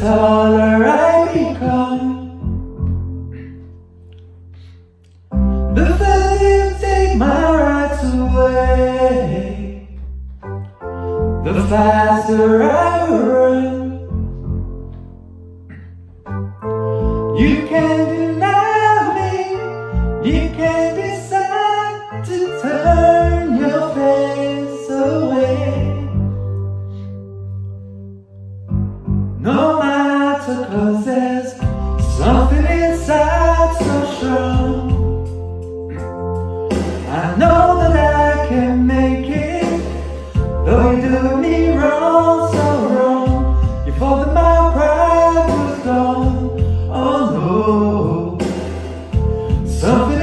taller I become. Before you take my rights away. The faster I run. You can't deny me. You can't decide to turn your face away. No because there's something inside so strong. I know that I can make it, though you do me wrong, so wrong. You thought that my pride was gone, oh no. Something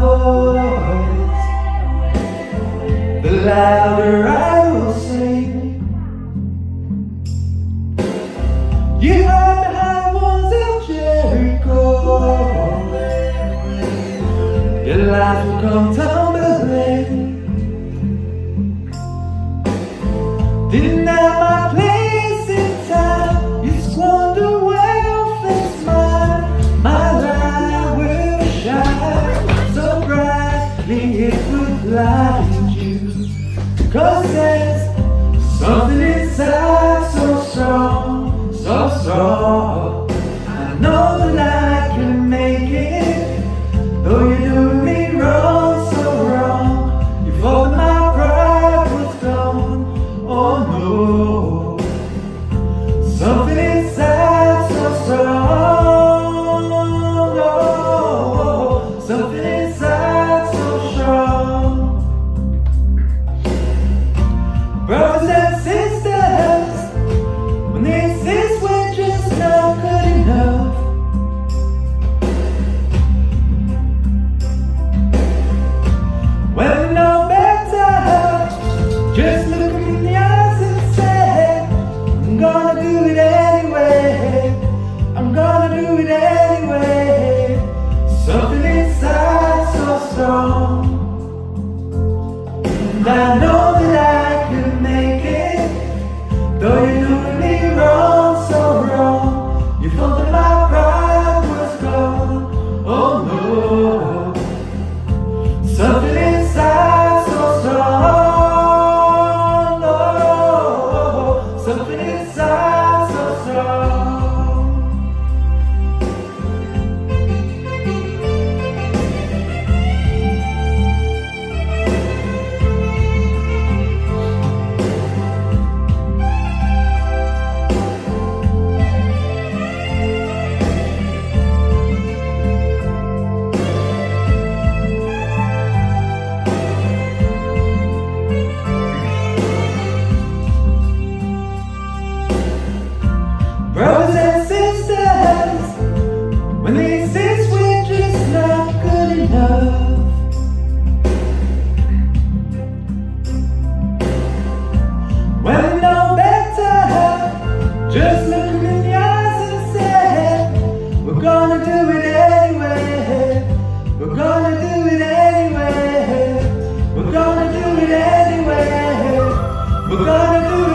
voice, the louder I will sing. You heard the high walls of Jericho, your life will come to blind you. Cause there's something inside so strong, so strong. Roses! Bukan aku